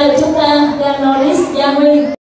cảm của chúng ta Janoris, Janui. Gia Huy